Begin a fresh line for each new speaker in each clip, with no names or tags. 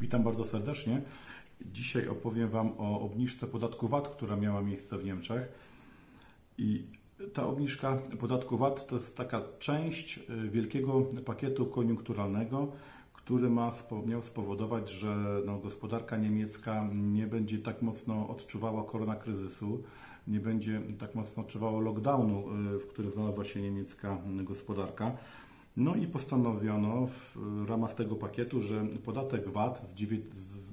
Witam bardzo serdecznie. Dzisiaj opowiem Wam o obniżce podatku VAT, która miała miejsce w Niemczech. I ta obniżka podatku VAT to jest taka część y, wielkiego pakietu koniunkturalnego, który ma, miał spowodować, że no, gospodarka niemiecka nie będzie tak mocno odczuwała koronakryzysu, nie będzie tak mocno odczuwała lockdownu, y, w którym znalazła się niemiecka gospodarka. No i postanowiono w ramach tego pakietu, że podatek VAT z 9,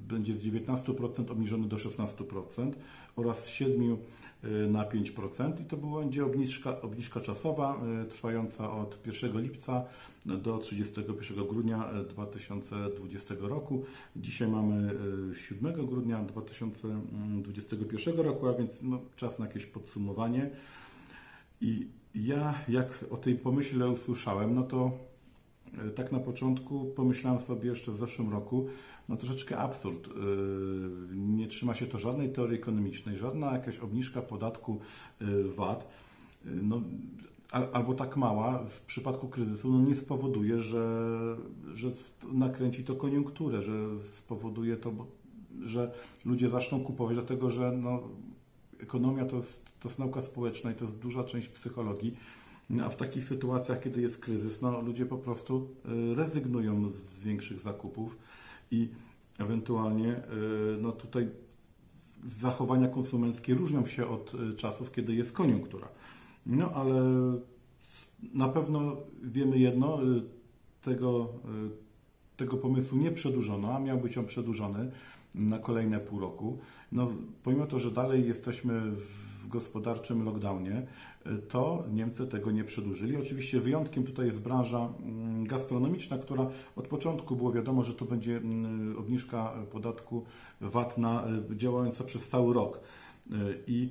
będzie z 19% obniżony do 16% oraz z 7% y, na 5% i to będzie obniżka, obniżka czasowa y, trwająca od 1 lipca do 31 grudnia 2020 roku. Dzisiaj mamy 7 grudnia 2021 roku, a więc no, czas na jakieś podsumowanie. I ja, jak o tej pomyśle usłyszałem, no to e, tak na początku pomyślałem sobie jeszcze w zeszłym roku, no troszeczkę absurd. E, nie trzyma się to żadnej teorii ekonomicznej, żadna jakaś obniżka podatku e, VAT. No, albo tak mała w przypadku kryzysu no nie spowoduje, że, że nakręci to koniunkturę, że spowoduje to, że ludzie zaczną kupować, dlatego że no, ekonomia to jest to jest nauka społeczna i to jest duża część psychologii. A w takich sytuacjach, kiedy jest kryzys, no, ludzie po prostu y, rezygnują z większych zakupów i ewentualnie y, no, tutaj zachowania konsumenckie różnią się od y, czasów, kiedy jest koniunktura. No ale na pewno wiemy jedno, tego, tego pomysłu nie przedłużono, a miał być on przedłużony na kolejne pół roku. No, pomimo to, że dalej jesteśmy w w gospodarczym lockdownie, to Niemcy tego nie przedłużyli. Oczywiście wyjątkiem tutaj jest branża mm, gastronomiczna, która od początku było wiadomo, że to będzie mm, obniżka podatku VAT na, e, działająca przez cały rok. E, I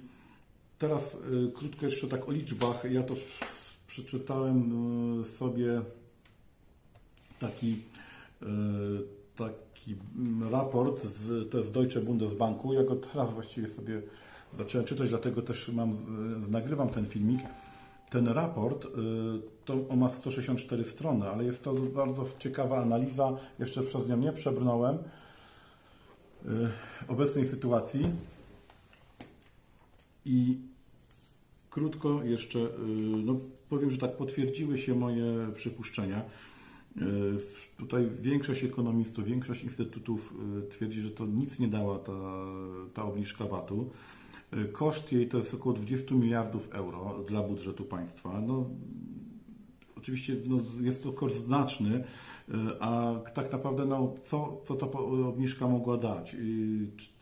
teraz e, krótko jeszcze tak o liczbach. Ja to przeczytałem sobie taki, taki raport, z, to jest Deutsche Bundesbanku. Ja go teraz właściwie sobie zacząłem czytać, dlatego też mam, e, nagrywam ten filmik. Ten raport e, to on ma 164 strony, ale jest to bardzo ciekawa analiza. Jeszcze przez nią nie przebrnąłem e, obecnej sytuacji. I krótko jeszcze no, powiem, że tak potwierdziły się moje przypuszczenia. Tutaj większość ekonomistów, większość instytutów twierdzi, że to nic nie dała ta, ta obniżka VAT-u. Koszt jej to jest około 20 miliardów euro dla budżetu państwa. No, oczywiście no, jest to koszt znaczny, a tak naprawdę no, co, co ta obniżka mogła dać?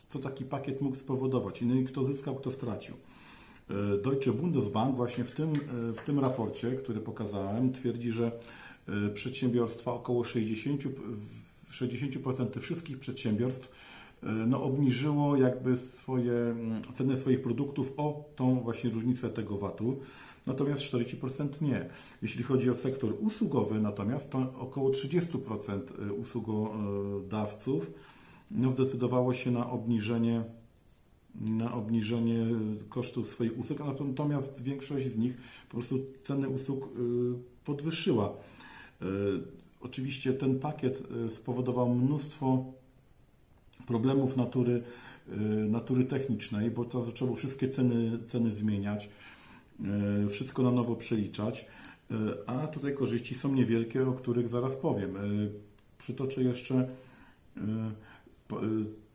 Co taki pakiet mógł spowodować? No i kto zyskał, kto stracił? Deutsche Bundesbank właśnie w tym, w tym raporcie, który pokazałem, twierdzi, że przedsiębiorstwa około 60, 60% wszystkich przedsiębiorstw no, obniżyło jakby swoje mm, ceny swoich produktów o tą właśnie różnicę tego VAT-u. Natomiast 40% nie. Jeśli chodzi o sektor usługowy, natomiast to około 30% e, usługodawców no, zdecydowało się na obniżenie na obniżenie kosztów swoich usług, natomiast większość z nich po prostu ceny usług e, podwyższyła. Oczywiście ten pakiet spowodował mnóstwo problemów natury, y, natury technicznej, bo to zaczęło wszystkie ceny, ceny zmieniać, y, wszystko na nowo przeliczać, y, a tutaj korzyści są niewielkie, o których zaraz powiem. Przytoczę jeszcze,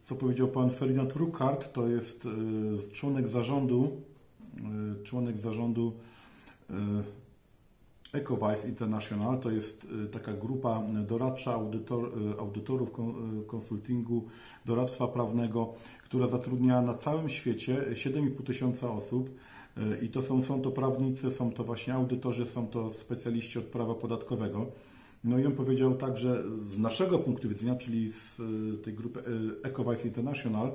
co powiedział pan Ferdinand Ruckart, to jest członek zarządu, członek zarządu EcoWise International to jest y, taka grupa doradcza audytor, y, audytorów konsultingu, doradztwa prawnego, która zatrudnia na całym świecie 7,5 tysiąca osób. I to są, są to prawnicy, są to właśnie audytorzy, są to specjaliści od prawa podatkowego. No i on powiedział tak, że z naszego punktu widzenia, czyli z tej grupy EcoWise International,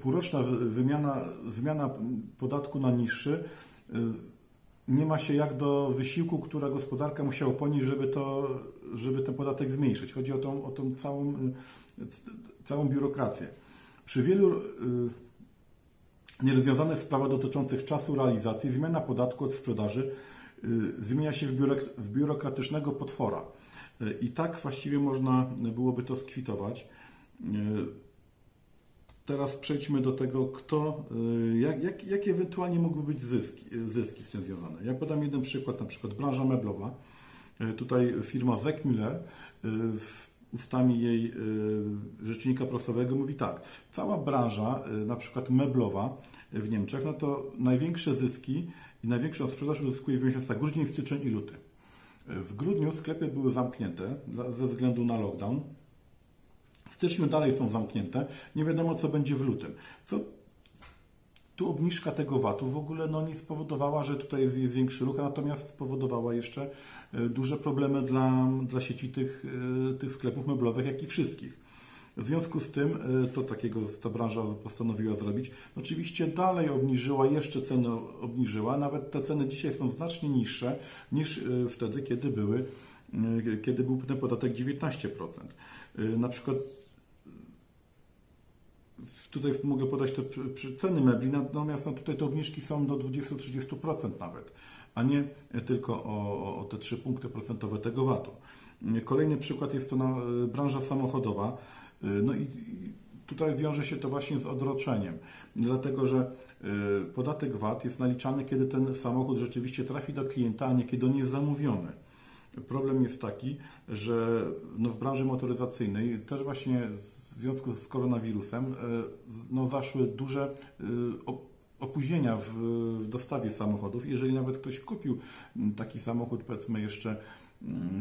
półroczna wymiana, zmiana podatku na niższy nie ma się jak do wysiłku, które gospodarka musiała ponieść, żeby, to, żeby ten podatek zmniejszyć. Chodzi o tą, o tą całą, całą biurokrację. Przy wielu y, nierozwiązanych sprawach dotyczących czasu realizacji zmiana podatku od sprzedaży y, zmienia się w biurokratycznego potwora. Y, I tak właściwie można byłoby to skwitować. Teraz przejdźmy do tego, kto, jak, jak, jakie ewentualnie mogły być zyski, zyski z tym związane. Ja podam jeden przykład, na przykład branża meblowa. Tutaj firma Zekmüller ustami jej rzecznika prasowego mówi tak, cała branża, na przykład meblowa w Niemczech, no to największe zyski i największą sprzedaż uzyskuje w miesiącach grudzień, styczeń i luty. W grudniu sklepy były zamknięte ze względu na lockdown. W styczniu dalej są zamknięte. Nie wiadomo, co będzie w lutym. Co tu obniżka tego VAT-u w ogóle no, nie spowodowała, że tutaj jest, jest większy ruch, natomiast spowodowała jeszcze e, duże problemy dla, dla sieci tych, e, tych sklepów meblowych, jak i wszystkich. W związku z tym, e, co takiego ta branża postanowiła zrobić? Oczywiście dalej obniżyła, jeszcze ceny obniżyła, nawet te ceny dzisiaj są znacznie niższe niż wtedy, kiedy były kiedy był ten podatek 19%. Na przykład tutaj mogę podać te ceny mebli, natomiast no tutaj te obniżki są do 20-30% nawet, a nie tylko o, o te 3 punkty procentowe tego VAT-u. Kolejny przykład jest to na branża samochodowa. Y, no i tutaj wiąże się to właśnie z odroczeniem, dlatego że y, podatek VAT jest naliczany, kiedy ten samochód rzeczywiście trafi do klienta, a nie kiedy on jest zamówiony. Problem jest taki, że no w branży motoryzacyjnej też właśnie w związku z koronawirusem y, no zaszły duże opóźnienia w dostawie samochodów. Jeżeli nawet ktoś kupił taki samochód, powiedzmy jeszcze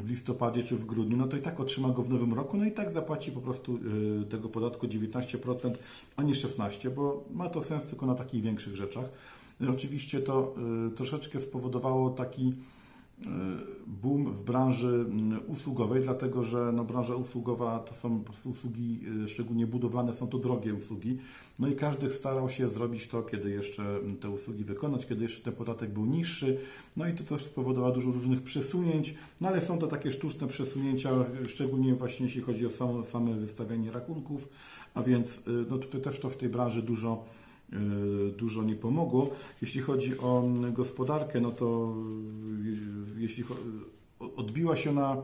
w listopadzie czy w grudniu, no to i tak otrzyma go w nowym roku, no i tak zapłaci po prostu y, tego podatku 19%, a nie 16%, bo ma to sens tylko na takich większych rzeczach. Oczywiście to troszeczkę spowodowało taki E, boom w branży mm, usługowej, dlatego że no, branża usługowa to są usługi, e, szczególnie budowlane, są to drogie usługi. No i każdy starał się zrobić to, kiedy jeszcze mm, te usługi wykonać, kiedy jeszcze ten podatek był niższy. No i to też spowodowało dużo różnych przesunięć, no ale są to takie sztuczne przesunięcia, szczególnie właśnie jeśli chodzi o same, same wystawianie rachunków, a więc no tutaj też to w tej branży dużo dużo nie pomogło. Jeśli chodzi o gospodarkę, no to e, jeśli odbiła się ona e,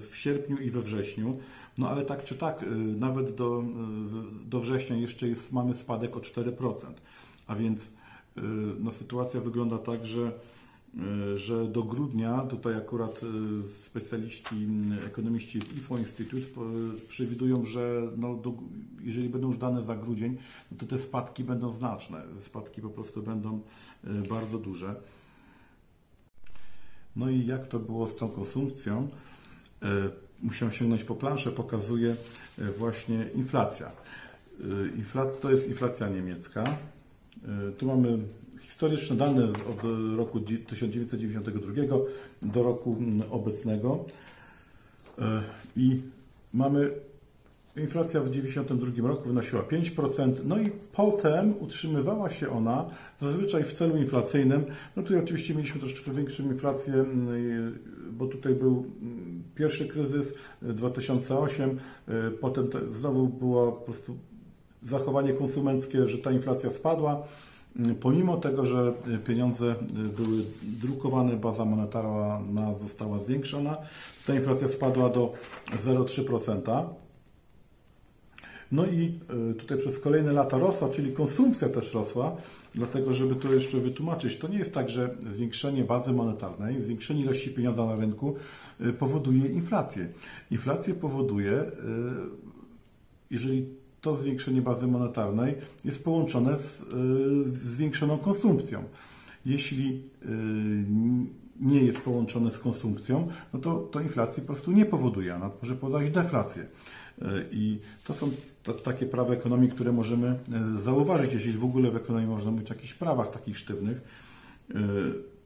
w sierpniu i we wrześniu, no ale tak czy tak, nawet do, do września jeszcze jest, mamy spadek o 4%. A więc no, sytuacja wygląda tak, że że do grudnia, tutaj akurat e, specjaliści, ekonomiści z IFO Institute przewidują, że no do, jeżeli będą już dane za grudzień, no to te spadki będą znaczne. Spadki po prostu będą bardzo duże. No i jak to było z tą konsumpcją? Musiałem sięgnąć po planszę, pokazuje właśnie. Inflacja to jest inflacja niemiecka. Tu mamy historyczne dane od roku 1992 do roku obecnego e, i mamy inflacja w 1992 roku wynosiła 5%, no i potem utrzymywała się ona zazwyczaj w celu inflacyjnym. No tutaj oczywiście mieliśmy troszeczkę większą inflację, bo tutaj był pierwszy kryzys 2008, e, potem znowu było po prostu zachowanie konsumenckie, że ta inflacja spadła. Pomimo tego, że pieniądze były drukowane, baza monetarna została zwiększona, ta inflacja spadła do 0,3%. No i e, tutaj przez kolejne lata rosła, czyli konsumpcja też rosła, dlatego żeby to jeszcze wytłumaczyć, to nie jest tak, że zwiększenie bazy monetarnej, zwiększenie ilości pieniądza na rynku e, powoduje inflację. Inflację powoduje, e, jeżeli to zwiększenie bazy monetarnej jest połączone z y, zwiększoną konsumpcją. Jeśli y, nie jest połączone z konsumpcją, no to, to inflacji po prostu nie powoduje, ona może powodować deflację. Y, I to są to, takie prawa ekonomii, które możemy zauważyć, jeśli w ogóle w ekonomii można mówić o jakichś prawach takich sztywnych,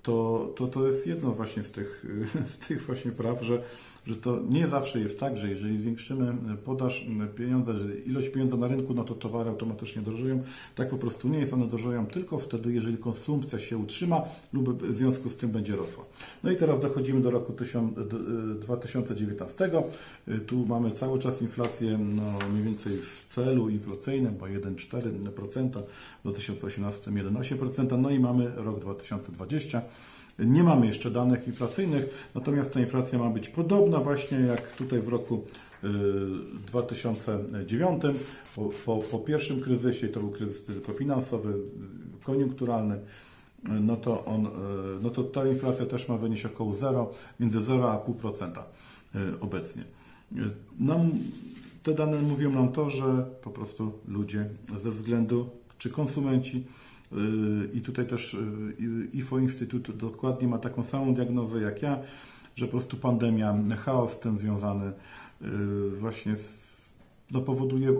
to, to, to jest jedno właśnie z tych, z tych właśnie praw, że że to nie zawsze jest tak, że jeżeli zwiększymy podaż pieniądza, że ilość pieniądza na rynku, no to towary automatycznie drożeją. Tak po prostu nie jest. One drożeją tylko wtedy, jeżeli konsumpcja się utrzyma lub w związku z tym będzie rosła. No i teraz dochodzimy do roku 2019. Tu mamy cały czas inflację no, mniej więcej w celu inflacyjnym, bo 1,4%, w 2018 1,8%, no i mamy rok 2020. Nie mamy jeszcze danych inflacyjnych, natomiast ta inflacja ma być podobna właśnie jak tutaj w roku 2009, po, po, po pierwszym kryzysie, to był kryzys tylko finansowy, koniunkturalny, no to, on, no to ta inflacja też ma wynieść około 0, między 0 a 0,5% obecnie. Nam, te dane mówią nam to, że po prostu ludzie ze względu, czy konsumenci, i tutaj też IFO Instytut dokładnie ma taką samą diagnozę jak ja, że po prostu pandemia, chaos tym związany właśnie z, no, powoduje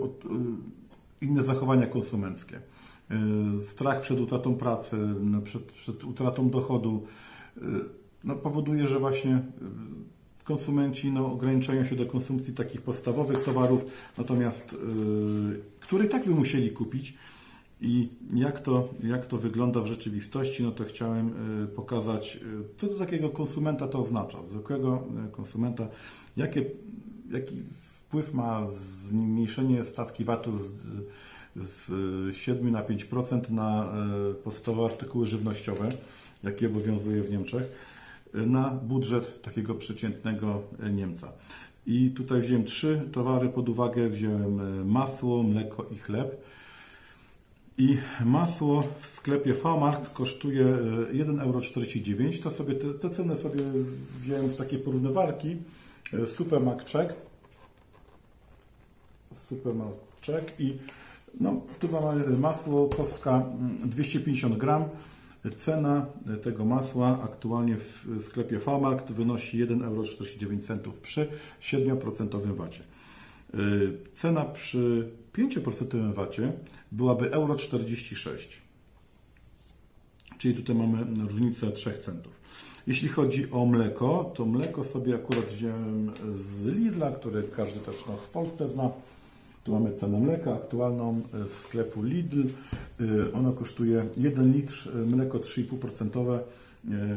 inne zachowania konsumenckie. Strach przed utratą pracy, no, przed, przed utratą dochodu no, powoduje, że właśnie konsumenci no, ograniczają się do konsumpcji takich podstawowych towarów, natomiast yy, które tak by musieli kupić. I jak to, jak to wygląda w rzeczywistości, no to chciałem yy, pokazać, yy, co do takiego konsumenta to oznacza, zwykłego konsumenta, jakie, jaki wpływ ma zmniejszenie stawki VAT-u z, z 7 na 5% na podstawowe artykuły żywnościowe, jakie obowiązuje w Niemczech na budżet takiego przeciętnego Niemca. I tutaj wziąłem trzy towary pod uwagę. Wziąłem masło, mleko i chleb. I masło w sklepie Famarkt kosztuje 1,49 euro. To sobie te, te ceny sobie wziąłem z takiej porównywarki. Supermark Check. Supermark Check i no, tu mamy masło, kostka 250 gram. Cena tego masła aktualnie w sklepie Famarkt wynosi 1,49 euro przy 7% VAT. Cena przy 5% VAT byłaby 1,46 euro. Czyli tutaj mamy różnicę 3 centów. Jeśli chodzi o mleko, to mleko sobie akurat wziąłem z Lidla, który każdy też nas w Polsce zna. Tu mamy cenę mleka aktualną z sklepu Lidl. Ono kosztuje 1 litr mleko 3,5%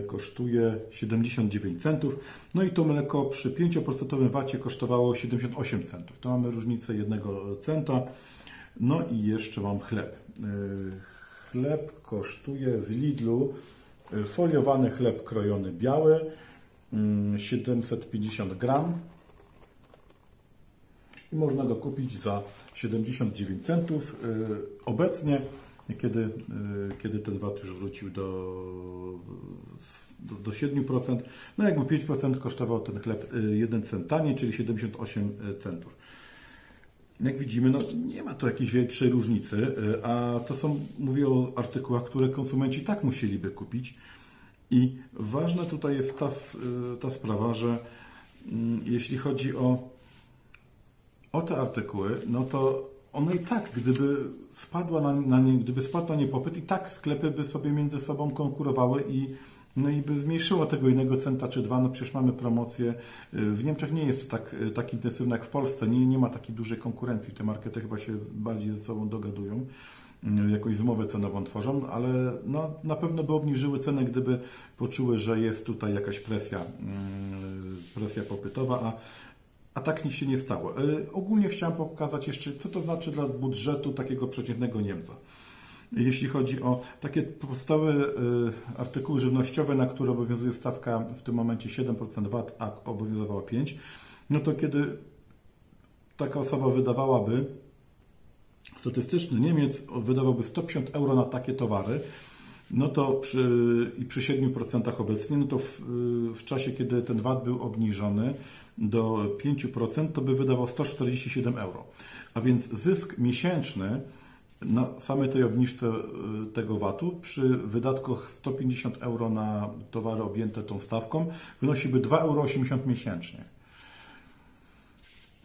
kosztuje 79 centów. No i to mleko przy 5% wacie kosztowało 78 centów. To mamy różnicę 1 centa. No i jeszcze mam chleb. Chleb kosztuje w Lidlu foliowany chleb krojony biały 750 gram i można go kupić za 79 centów. Obecnie, kiedy, y, kiedy ten VAT już wrócił do, do, do 7%, no jakby 5% kosztował ten chleb 1 y, cent taniej, czyli 78 centów. Jak widzimy, no nie ma tu jakiejś większej różnicy, a to są, mówię o artykułach, które konsumenci tak musieliby kupić. I ważna tutaj jest ta, ta sprawa, że mm, jeśli chodzi o o te artykuły, no to one i tak, gdyby spadła na, na nie, gdyby spadł na nie popyt, i tak sklepy by sobie między sobą konkurowały i no i by zmniejszyło tego innego centa czy dwa, no przecież mamy promocję. W Niemczech nie jest to tak, tak intensywne jak w Polsce, nie, nie ma takiej dużej konkurencji. Te markety chyba się bardziej ze sobą dogadują, jakąś zmowę cenową tworzą, ale no, na pewno by obniżyły cenę, gdyby poczuły, że jest tutaj jakaś presja, presja popytowa, a a tak się nie stało. E, ogólnie chciałem pokazać jeszcze, co to znaczy dla budżetu takiego przeciętnego Niemca. Jeśli chodzi o takie podstawowe e, artykuły żywnościowe, na które obowiązuje stawka w tym momencie 7% VAT, a obowiązywała 5%, no to kiedy taka osoba wydawałaby, statystyczny Niemiec wydawałby 150 euro na takie towary, no to przy, i przy 7% obecnie, no to w, w czasie, kiedy ten VAT był obniżony, do 5%, to by wydawał 147 euro. A więc zysk miesięczny na samej tej obniżce y, tego VAT-u przy wydatkach 150 euro na towary objęte tą stawką wynosiłby 2,80 euro miesięcznie.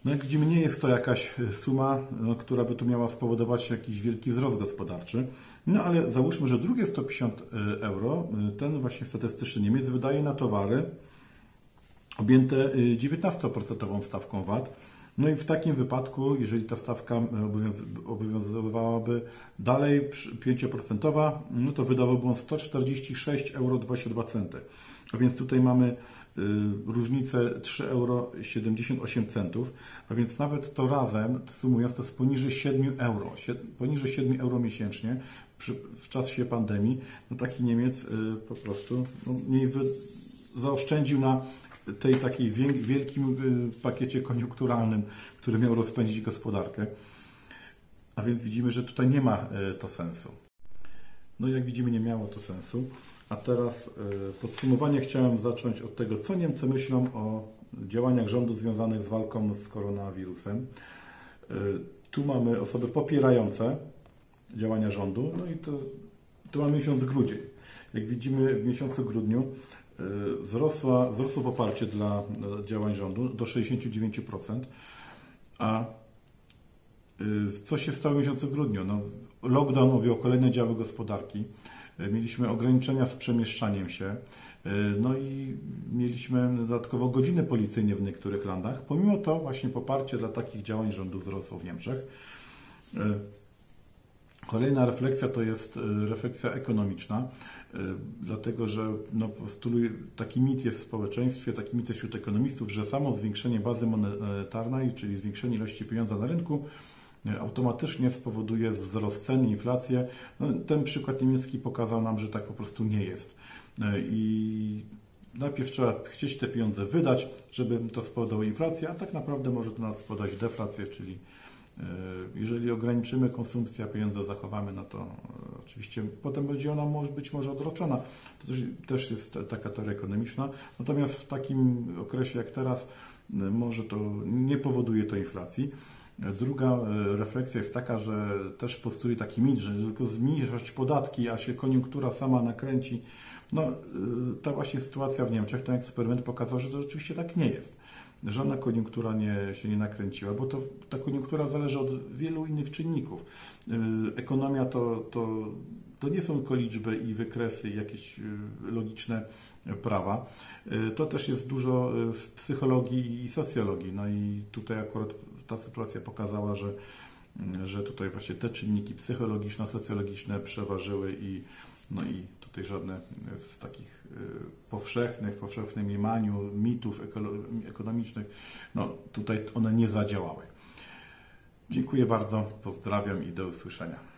No widzimy, nie jest to jakaś suma, no, która by tu miała spowodować jakiś wielki wzrost gospodarczy. No ale załóżmy, że drugie 150 y, euro y, ten właśnie statystyczny Niemiec wydaje na towary, objęte 19% y, stawką VAT. No i w takim wypadku, jeżeli ta stawka y, obowiązywałaby dalej 5%, no to wydawałby on 146,22 euro. A więc tutaj mamy y, różnicę 3,78 euro. A więc nawet to razem, sumując, to jest poniżej 7 euro. Poniżej 7 euro miesięcznie w czasie pandemii, no taki Niemiec po prostu no, zaoszczędził na tej takiej wielkim pakiecie koniunkturalnym, który miał rozpędzić gospodarkę. A więc widzimy, że tutaj nie ma to sensu. No jak widzimy, nie miało to sensu. A teraz podsumowanie chciałem zacząć od tego, co Niemcy myślą o działaniach rządu związanych z walką z koronawirusem. Tu mamy osoby popierające działania rządu, no i to, tu mamy miesiąc grudzień. Jak widzimy w miesiącu grudniu wzrosła, wzrosło poparcie dla e, działań rządu do 69%, a e, co się stało w miesiącu grudniu? No, lockdown objął kolejne działy gospodarki, mieliśmy ograniczenia z przemieszczaniem się, no i mieliśmy dodatkowo godziny policyjne w niektórych landach. Pomimo to właśnie poparcie dla takich działań rządu wzrosło w Niemczech. Kolejna refleksja to jest e, refleksja ekonomiczna, e, dlatego że no, taki mit jest w społeczeństwie, taki mit jest wśród ekonomistów, że samo zwiększenie bazy monetarnej, czyli zwiększenie ilości pieniądza na rynku, e, automatycznie spowoduje wzrost cen, inflację. No, ten przykład niemiecki pokazał nam, że tak po prostu nie jest. I najpierw trzeba chcieć te pieniądze wydać, żeby to spowodowało inflację, a tak naprawdę może to nawet spowodować deflację, czyli jeżeli ograniczymy konsumpcję, a pieniądze zachowamy, no to e, oczywiście potem będzie ona może być może odroczona. To też, też jest taka teoria ekonomiczna. Natomiast w takim okresie jak teraz e, może to nie powoduje to inflacji. Druga refleksja jest taka, że też postuluje taki mit, że tylko zmniejszyć podatki, a się koniunktura sama nakręci. No, ta właśnie sytuacja w Niemczech, ten eksperyment pokazał, że to rzeczywiście tak nie jest żadna koniunktura nie, się nie nakręciła, bo to, ta koniunktura zależy od wielu innych czynników. Y, ekonomia to, to, to nie są tylko liczby i wykresy, jakieś y, logiczne prawa. Y, to też jest dużo w psychologii i socjologii. No i tutaj akurat ta sytuacja pokazała, że, że tutaj właśnie te czynniki psychologiczno-socjologiczne przeważyły i, no i tutaj żadne z takich powszechnych, powszechnym mniemaniu, mitów ekonomicznych, no tutaj one nie zadziałały. Dziękuję bardzo, pozdrawiam i do usłyszenia.